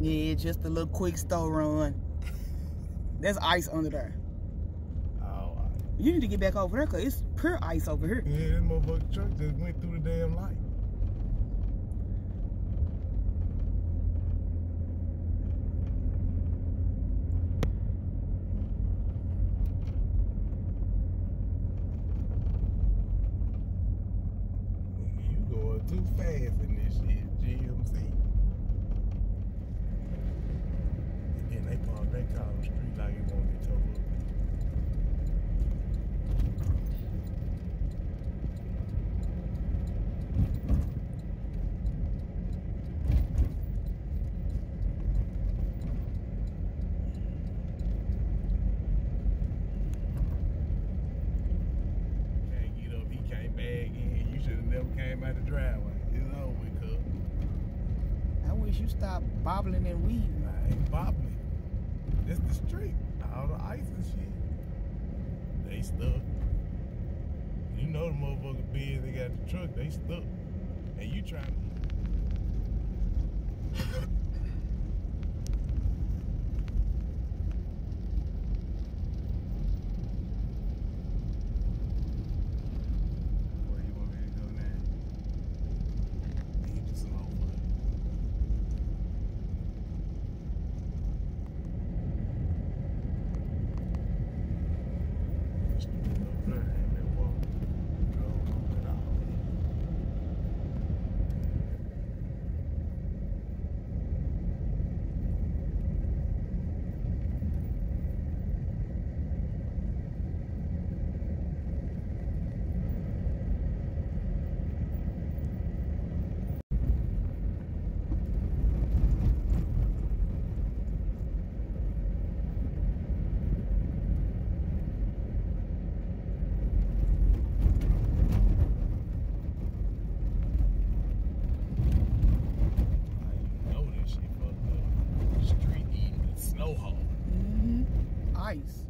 Yeah, just a little quick store run. There's ice under there. Oh, You need to get back over there because it's pure ice over here. yeah, this motherfucking truck just went through the damn light. You going too fast in this shit, GMC. And then they park that car on the street like it won't get towed up. Can't get up, he can't in. You should have never came out the driveway. It's over with, cuz. I wish you stopped bobbling and weaving. I ain't bobbling. It's the street. All the ice and shit. They stuck. You know the motherfucker big, they got the truck, they stuck. And you trying to. Where you want me to go now? You just slow, but. know this shit fucked up. Street hole. Mm-hmm. Ice.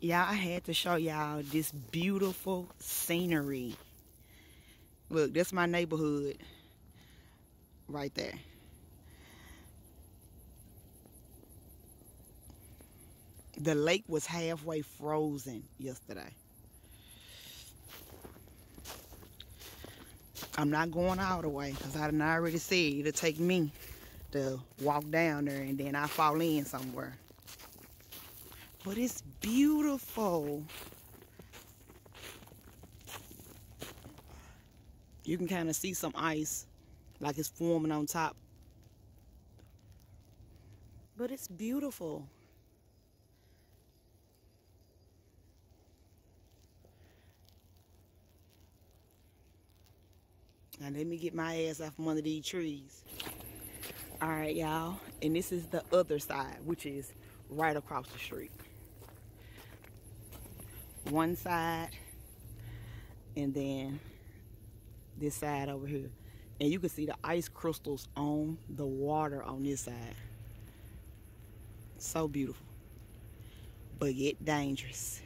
Y'all, I had to show y'all this beautiful scenery. Look, that's my neighborhood right there. The lake was halfway frozen yesterday. I'm not going all the way because I done already said it'll take me to walk down there and then I fall in somewhere. But it's beautiful. You can kind of see some ice like it's forming on top. But it's beautiful. Now let me get my ass off from under these trees. All right, y'all. And this is the other side, which is right across the street. One side, and then this side over here. And you can see the ice crystals on the water on this side. So beautiful. But yet dangerous.